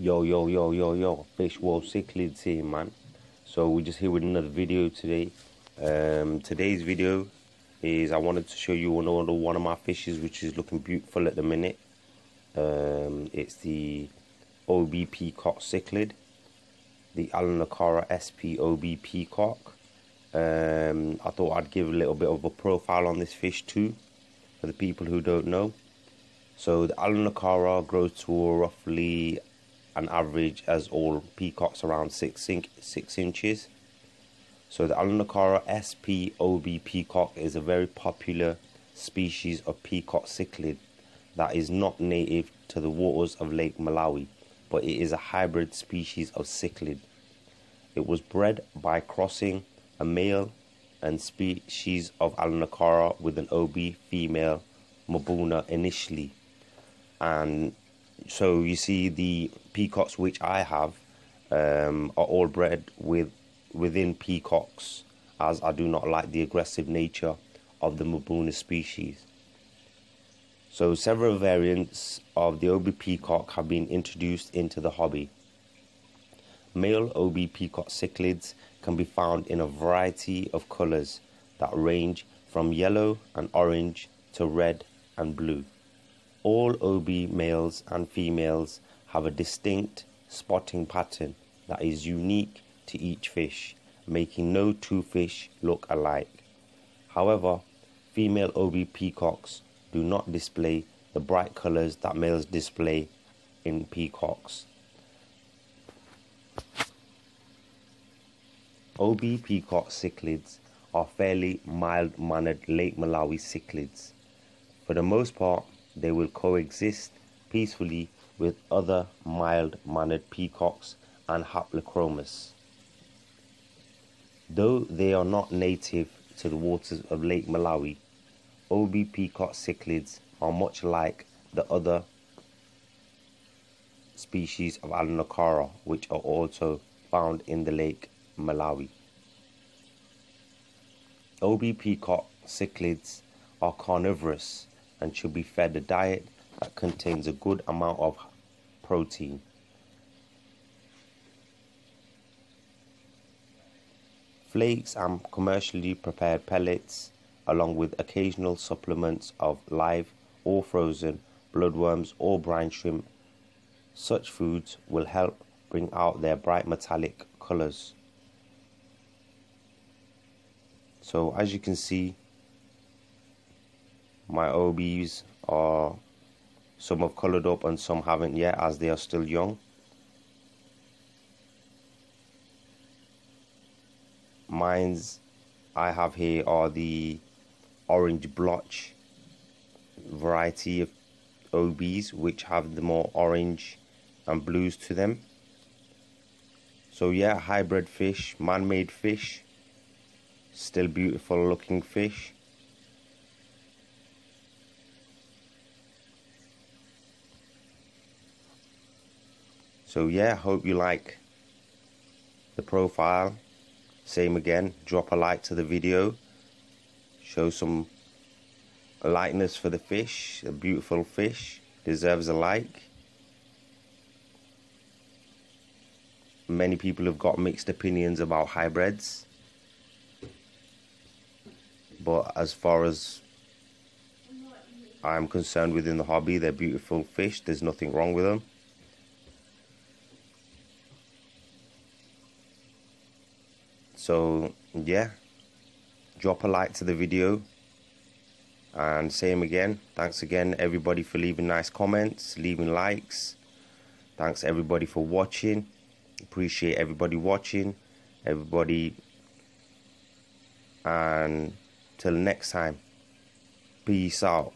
Yo, yo, yo, yo, yo, Fishworld Cichlidz here, man. So we're just here with another video today. Um, today's video is I wanted to show you another one of my fishes which is looking beautiful at the minute. Um, it's the OB Peacock Cichlid, the Aulonocara SP OB Peacock. Um, I thought I'd give a little bit of a profile on this fish too, for the people who don't know. So the Aulonocara grows to roughly an average as all peacocks around six, six inches. So the Aulonocara SP OB peacock is a very popular species of peacock cichlid that is not native to the waters of Lake Malawi, but it is a hybrid species of cichlid. It was bred by crossing a male and species of Aulonocara with an OB female Mbuna initially. And so you see the peacocks which I have um, are all bred with within peacocks as I do not like the aggressive nature of the Mbuna species. So several variants of the OB peacock have been introduced into the hobby. Male OB peacock cichlids can be found in a variety of colors that range from yellow and orange to red and blue. All OB males and females have a distinct spotting pattern that is unique to each fish, making no two fish look alike. However, female OB peacocks do not display the bright colors that males display in peacocks. OB peacock cichlids are fairly mild mannered Lake Malawi cichlids. For the most part, they will coexist peacefully with other mild-mannered peacocks and Haplochromis. Though they are not native to the waters of Lake Malawi, OB peacock cichlids are much like the other species of Aulonocara which are also found in the Lake Malawi. OB peacock cichlids are carnivorous and should be fed a diet that contains a good amount of protein. Flakes and commercially prepared pellets, along with occasional supplements of live or frozen bloodworms or brine shrimp, such foods will help bring out their bright metallic colors. So as you can see, my OBs are some have colored up and some haven't yet as they are still young. Mines I have here are the orange blotch variety of OBs which have the more orange and blues to them. So yeah, hybrid fish, man-made fish, still beautiful looking fish. So yeah, hope you like the profile. Same again, drop a like to the video. Show some lightness for the fish. A beautiful fish. Deserves a like. Many people have got mixed opinions about hybrids. But as far as I'm concerned within the hobby, they're beautiful fish. There's nothing wrong with them. So yeah, drop a like to the video and same again. Thanks again everybody for leaving nice comments, leaving likes. Thanks everybody for watching. Appreciate everybody watching. Everybody and till next time. Peace out.